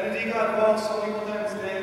Benedica, advance on your hands today.